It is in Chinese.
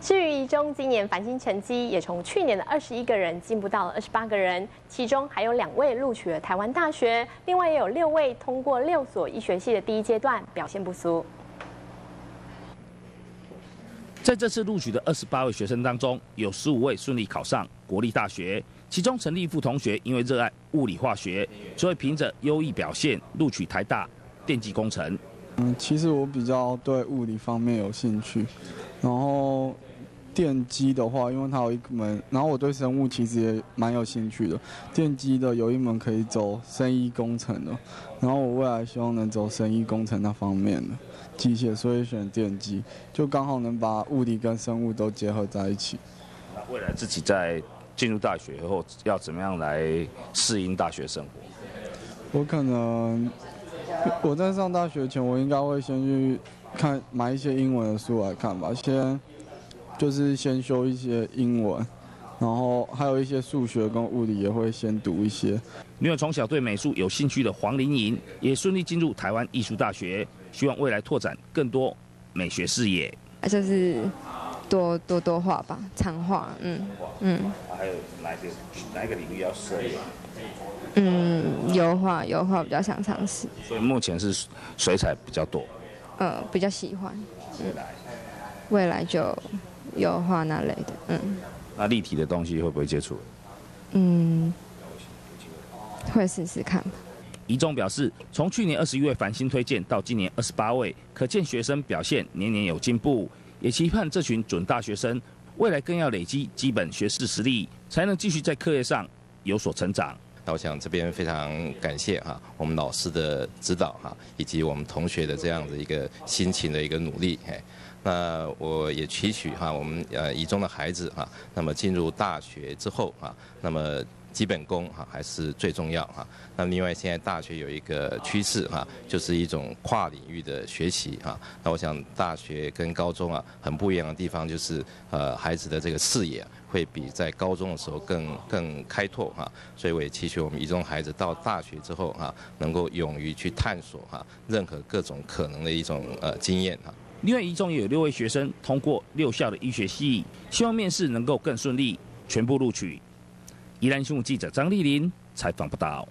至于一中今年繁星成绩也从去年的二十一个人进步到了二十八个人，其中还有两位录取了台湾大学，另外也有六位通过六所医学系的第一阶段，表现不俗。在这次录取的二十八位学生当中，有十五位顺利考上国立大学，其中陈立富同学因为热爱物理化学，所以凭着优异表现录取台大电机工程。嗯，其实我比较对物理方面有兴趣，然后电机的话，因为它有一门，然后我对生物其实也蛮有兴趣的。电机的有一门可以走生医工程的，然后我未来希望能走生医工程那方面的机械，所以选电机，就刚好能把物理跟生物都结合在一起。那未来自己在进入大学以后要怎么样来适应大学生活？我可能。我在上大学前，我应该会先去看买一些英文的书来看吧。先就是先修一些英文，然后还有一些数学跟物理也会先读一些。另外，从小对美术有兴趣的黄玲莹也顺利进入台湾艺术大学，希望未来拓展更多美学视野。就是多多多画吧，长画，嗯嗯。还有哪一个哪一个领域要涉猎？嗯，油画，油画比较想尝试。所以目前是水彩比较多。嗯，比较喜欢。未来，未来就油画那类的。嗯。那立体的东西会不会接触？嗯，会试试看。一中表示，从去年二十一位繁星推荐到今年二十八位，可见学生表现年年有进步，也期盼这群准大学生未来更要累积基本学识实力，才能继续在课业上有所成长。那我想这边非常感谢哈，我们老师的指导哈，以及我们同学的这样的一个辛勤的一个努力。哎，那我也期许哈，我们呃一中的孩子哈，那么进入大学之后哈，那么。基本功哈还是最重要哈。那另外现在大学有一个趋势哈，就是一种跨领域的学习哈。那我想大学跟高中啊很不一样的地方就是呃孩子的这个视野会比在高中的时候更更开拓哈。所以我也期许我们一中孩子到大学之后哈，能够勇于去探索哈任何各种可能的一种呃经验哈。另外一中也有六位学生通过六校的医学系，希望面试能够更顺利，全部录取。宜兰新闻记者张丽玲采访报道。